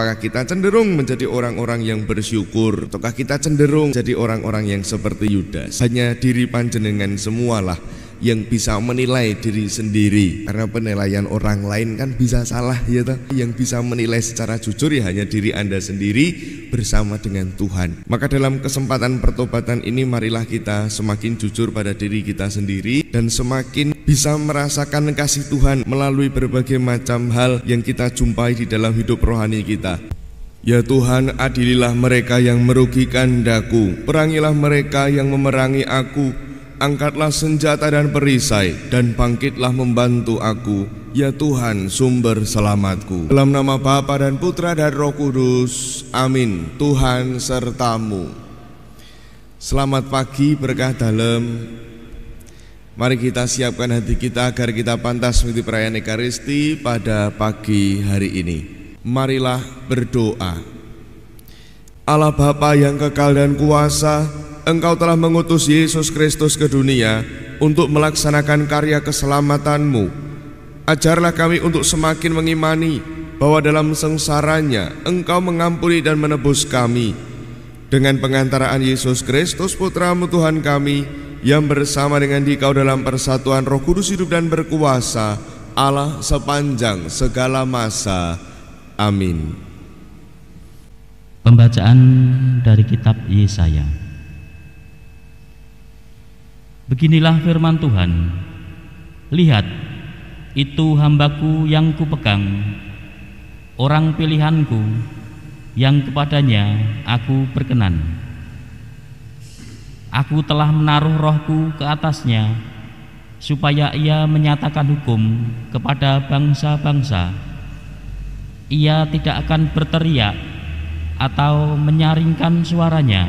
Apakah kita cenderung menjadi orang-orang yang bersyukur? Ataukah kita cenderung jadi orang-orang yang seperti Yudas? Hanya diri panjenengan semualah yang bisa menilai diri sendiri. Karena penilaian orang lain kan bisa salah ya toh? Yang bisa menilai secara jujur ya hanya diri anda sendiri bersama dengan Tuhan. Maka dalam kesempatan pertobatan ini marilah kita semakin jujur pada diri kita sendiri dan semakin bisa merasakan kasih Tuhan melalui berbagai macam hal yang kita jumpai di dalam hidup rohani kita. Ya Tuhan, adililah mereka yang merugikan daku, perangilah mereka yang memerangi aku, Angkatlah senjata dan perisai dan bangkitlah membantu aku. Ya Tuhan sumber selamatku. Dalam nama Bapa dan Putra dan Roh Kudus Amin. Tuhan sertamu. Selamat pagi berkah dalam Mari kita siapkan hati kita agar kita pantas mengikuti perayaan Ekaristi pada pagi hari ini Marilah berdoa Allah Bapa yang kekal dan kuasa Engkau telah mengutus Yesus Kristus ke dunia untuk melaksanakan karya keselamatanmu. Ajarlah kami untuk semakin mengimani bahwa dalam sengsaranya Engkau mengampuni dan menebus kami. Dengan pengantaraan Yesus Kristus Putramu Tuhan kami, yang bersama dengan Dikau dalam persatuan Roh Kudus hidup dan berkuasa, Allah sepanjang segala masa. Amin. Pembacaan dari kitab Yesaya. Beginilah firman Tuhan Lihat, itu hambaku yang kupegang Orang pilihanku yang kepadanya aku berkenan Aku telah menaruh rohku ke atasnya Supaya ia menyatakan hukum kepada bangsa-bangsa Ia tidak akan berteriak atau menyaringkan suaranya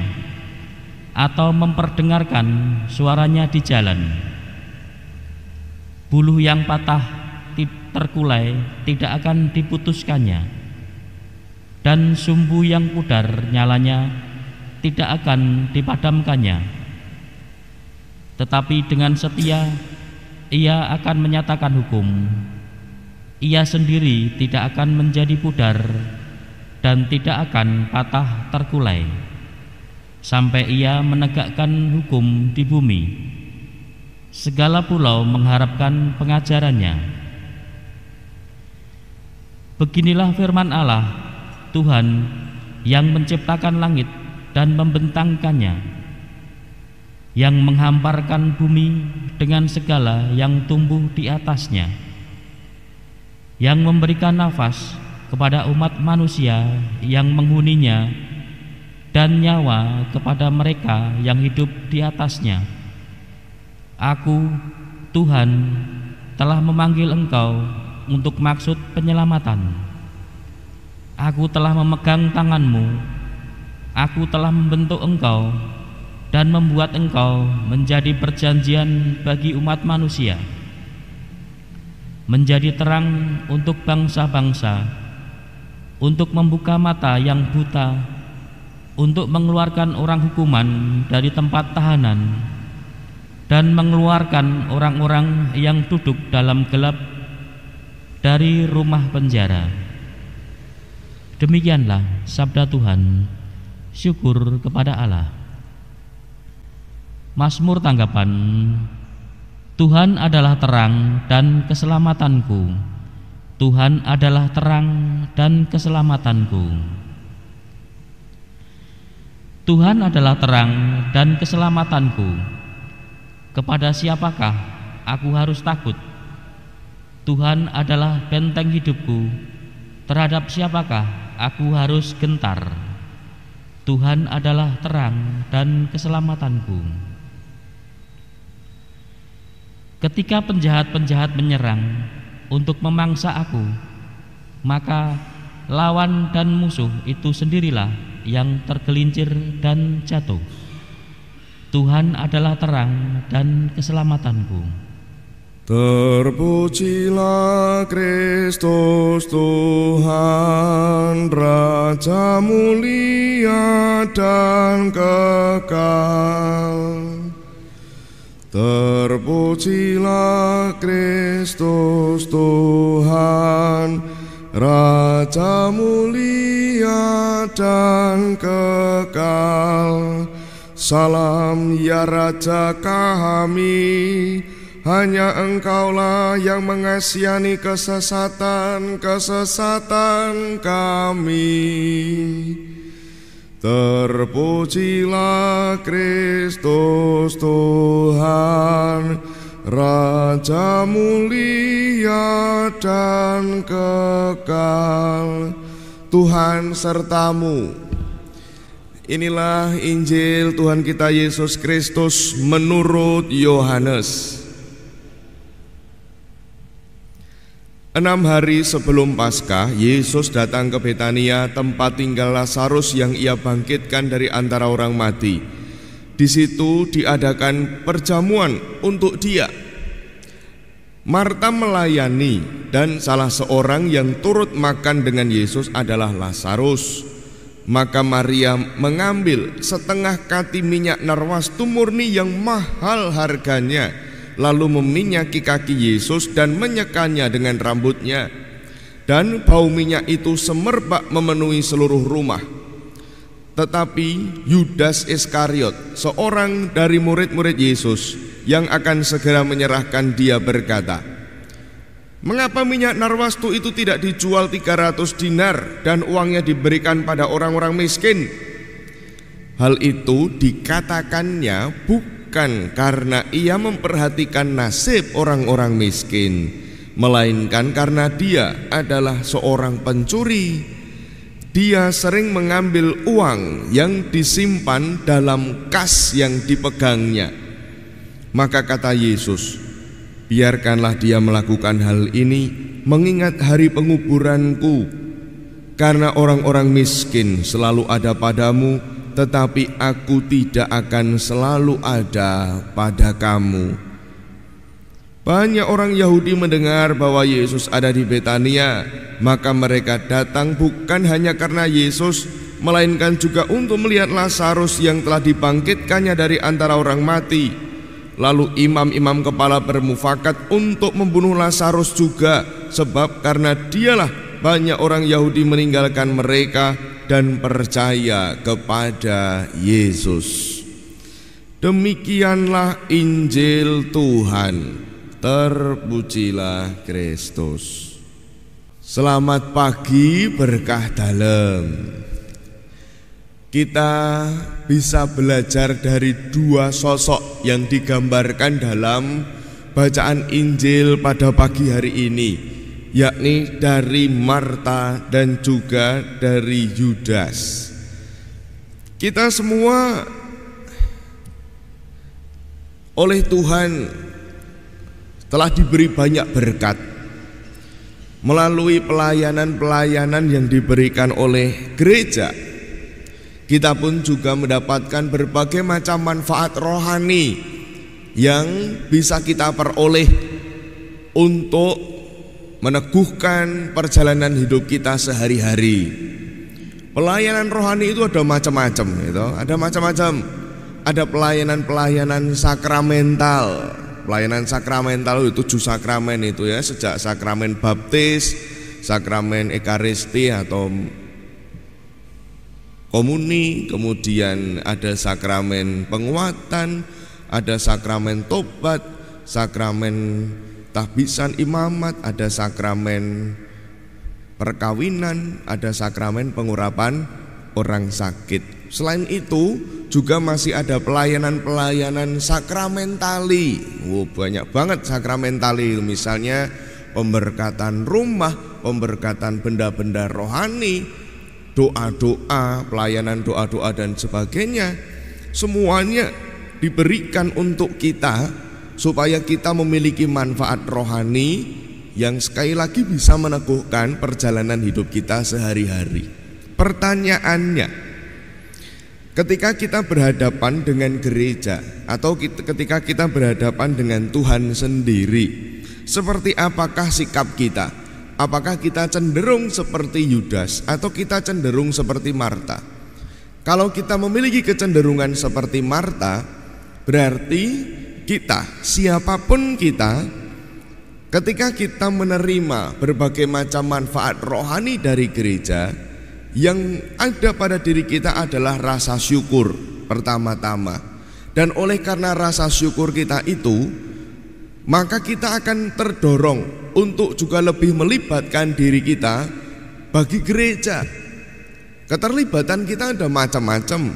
atau memperdengarkan suaranya di jalan. Buluh yang patah terkulai tidak akan diputuskannya dan sumbu yang pudar nyalanya tidak akan dipadamkannya. Tetapi dengan setia ia akan menyatakan hukum. Ia sendiri tidak akan menjadi pudar dan tidak akan patah terkulai sampai ia menegakkan hukum di bumi. Segala pulau mengharapkan pengajarannya. Beginilah firman Allah, Tuhan yang menciptakan langit dan membentangkannya, yang menghamparkan bumi dengan segala yang tumbuh di atasnya, yang memberikan nafas kepada umat manusia yang menghuninya dan nyawa kepada mereka yang hidup di atasnya. Aku, Tuhan, telah memanggil engkau untuk maksud penyelamatan. Aku telah memegang tanganmu, aku telah membentuk engkau dan membuat engkau menjadi perjanjian bagi umat manusia, menjadi terang untuk bangsa-bangsa, untuk membuka mata yang buta untuk mengeluarkan orang hukuman dari tempat tahanan dan mengeluarkan orang-orang yang duduk dalam gelap dari rumah penjara. Demikianlah sabda Tuhan. Syukur kepada Allah. Mazmur tanggapan Tuhan adalah terang dan keselamatanku. Tuhan adalah terang dan keselamatanku. Tuhan adalah terang dan keselamatanku. Kepada siapakah aku harus takut? Tuhan adalah benteng hidupku. Terhadap siapakah aku harus gentar? Tuhan adalah terang dan keselamatanku. Ketika penjahat-penjahat menyerang untuk memangsa aku, maka lawan dan musuh itu sendirilah yang tergelincir dan jatuh. Tuhan adalah terang dan keselamatanku. Terpujilah Kristus Tuhan Raja mulia dan kekal Terpujilah Kristus Tuhan Raja mulia dan kekal. Salam ya Raja kami, hanya engkaulah yang mengasihani kesesatan-kesesatan kami. Terpujilah Kristus Tuhan, Raja mulia dan kekal. Tuhan sertamu. Inilah Injil Tuhan kita Yesus Kristus menurut Yohanes. Enam hari sebelum Paskah, Yesus datang ke Betania, tempat tinggal Lazarus yang ia bangkitkan dari antara orang mati. Di situ diadakan perjamuan untuk dia. Marta melayani dan salah seorang yang turut makan dengan Yesus adalah Lazarus. Maka Maria mengambil setengah kati minyak narwastu murni yang mahal harganya lalu meminyaki kaki Yesus dan menyekannya dengan rambutnya. Dan bau minyak itu semerbak memenuhi seluruh rumah. Tetapi Yudas Iskariot, seorang dari murid-murid Yesus yang akan segera menyerahkan dia berkata, Mengapa minyak narwastu itu tidak dijual 300 dinar dan uangnya diberikan pada orang-orang miskin? Hal itu dikatakannya bukan bukan karena ia memperhatikan nasib orang-orang miskin, melainkan karena dia adalah seorang pencuri. Dia sering mengambil uang yang disimpan dalam kas yang dipegangnya. Maka kata Yesus, "Biarkanlah dia melakukan hal ini, mengingat hari penguburanku, karena orang-orang miskin selalu ada padamu." Tetapi aku tidak akan selalu ada pada kamu. Banyak orang Yahudi mendengar bahwa Yesus ada di Betania, maka mereka datang bukan hanya karena Yesus, melainkan juga untuk melihat Lazarus yang telah dibangkitkannya dari antara orang mati. Lalu imam-imam kepala bermufakat untuk membunuh Lazarus juga, sebab karena dialah banyak orang Yahudi meninggalkan mereka dan percaya kepada Yesus. Demikianlah Injil Tuhan. Terpujilah Kristus. Selamat pagi berkah dalam. Kita bisa belajar dari dua sosok yang digambarkan dalam bacaan Injil pada pagi hari ini yakni dari Marta dan juga dari Yudas. Kita semua oleh Tuhan telah diberi banyak berkat melalui pelayanan-pelayanan yang diberikan oleh gereja. Kita pun juga mendapatkan berbagai macam manfaat rohani yang bisa kita peroleh untuk meneguhkan perjalanan hidup kita sehari-hari. Pelayanan rohani itu ada macam-macam, gitu. Ada macam-macam. Ada pelayanan-pelayanan sakramental. Pelayanan sakramental itu tujuh sakramen itu ya, sejak sakramen baptis, sakramen ekaristi atau komuni, kemudian ada sakramen penguatan, ada sakramen tobat, sakramen tahbisan imamat, ada sakramen perkawinan, ada sakramen pengurapan orang sakit. Selain itu juga masih ada pelayanan-pelayanan sakramentali. Wow, banyak banget sakramentali misalnya pemberkatan rumah, pemberkatan benda-benda rohani, doa-doa, pelayanan doa-doa dan sebagainya. Semuanya diberikan untuk kita supaya kita memiliki manfaat rohani yang sekali lagi bisa meneguhkan perjalanan hidup kita sehari-hari. Pertanyaannya, ketika kita berhadapan dengan gereja atau ketika kita berhadapan dengan Tuhan sendiri, seperti apakah sikap kita? Apakah kita cenderung seperti Yudas atau kita cenderung seperti Marta? Kalau kita memiliki kecenderungan seperti Marta, berarti kita, siapa pun kita, ketika kita menerima berbagai macam manfaat rohani dari gereja, Yang ada pada diri kita adalah rasa syukur pertama-tama. Dan oleh karena rasa syukur kita itu, maka kita akan terdorong untuk juga lebih melibatkan diri kita bagi gereja. Keterlibatan kita ada macam-macam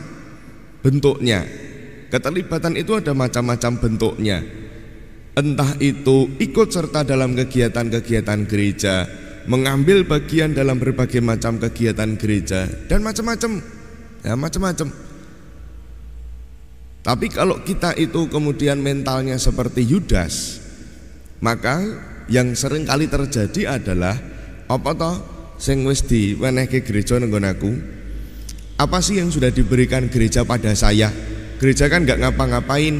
bentuknya. Keterlibatan itu ada macam-macam bentuknya. Entah itu ikut serta dalam kegiatan-kegiatan gereja, mengambil bagian dalam berbagai macam kegiatan gereja dan macam-macam. Ya, macam-macam. Tapi kalau kita itu kemudian mentalnya seperti Yudas, maka yang sering kali terjadi adalah apa toh sing wis diwenehke gereja nenggon aku? Apa sih yang sudah diberikan gereja pada saya? Gereja kan nggak ngapa-ngapain,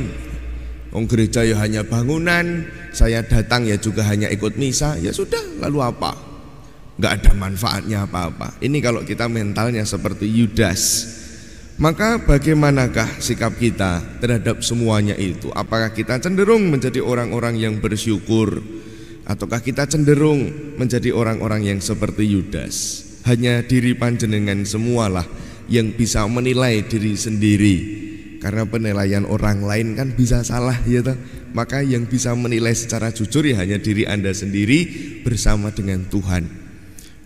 Wong gereja ya hanya bangunan, saya datang ya juga hanya ikut misa, ya sudah, lalu apa? Gak ada manfaatnya apa-apa. Ini kalau kita mentalnya seperti Yudas. Maka bagaimanakah sikap kita terhadap semuanya itu? Apakah kita cenderung menjadi orang-orang yang bersyukur ataukah kita cenderung menjadi orang-orang yang seperti Yudas? Hanya diri panjenengan semualah yang bisa menilai diri sendiri karena penilaian orang lain kan bisa salah ya toh. Maka yang bisa menilai secara jujur ya hanya diri Anda sendiri bersama dengan Tuhan.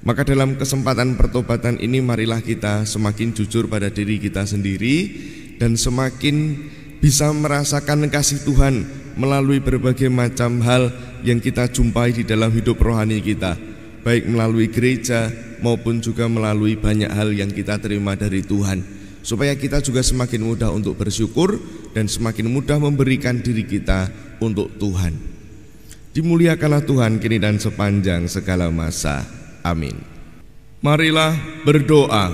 Maka dalam kesempatan pertobatan ini marilah kita semakin jujur pada diri kita sendiri dan semakin bisa merasakan kasih Tuhan melalui berbagai macam hal yang kita jumpai di dalam hidup rohani kita, baik melalui gereja maupun juga melalui banyak hal yang kita terima dari Tuhan supaya kita juga semakin mudah untuk bersyukur dan semakin mudah memberikan diri kita untuk Tuhan. Dimuliakanlah Tuhan kini dan sepanjang segala masa. Amin. Marilah berdoa.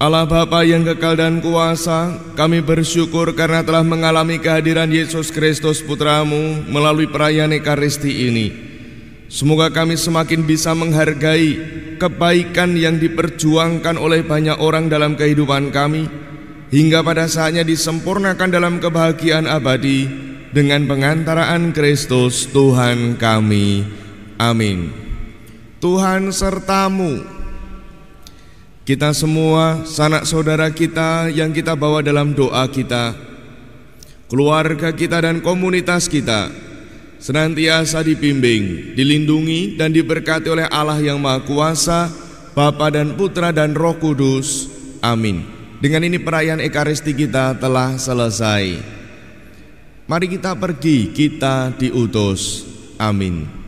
Allah Bapa yang kekal dan kuasa, kami bersyukur karena telah mengalami kehadiran Yesus Kristus Putramu melalui perayaan Ekaristi ini. Semoga kami semakin bisa menghargai kebaikan yang diperjuangkan oleh banyak orang dalam kehidupan kami hingga pada saatnya disempurnakan dalam kebahagiaan abadi dengan pengantaraan Kristus Tuhan kami. Amin. Tuhan sertamu. Kita semua, sanak saudara kita yang kita bawa dalam doa kita, keluarga kita dan komunitas kita, senantiasa dibimbing, dilindungi dan diberkati oleh Allah yang Maha Kuasa, Bapa dan Putra dan Roh Kudus. Amin. Dengan ini perayaan Ekaristi kita telah selesai. Mari kita pergi, kita diutus. Amin.